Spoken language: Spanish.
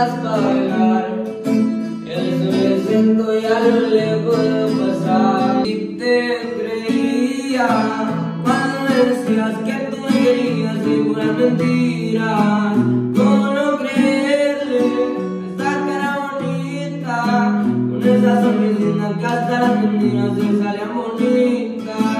vas pa' bailar. El sol es y a lo lejos pasar. Y te creía cuando decías que tú me querías y puras mentiras Cómo no creerle a esa cara bonita Con esa sonrisa que hasta las mentiras se salían bonitas.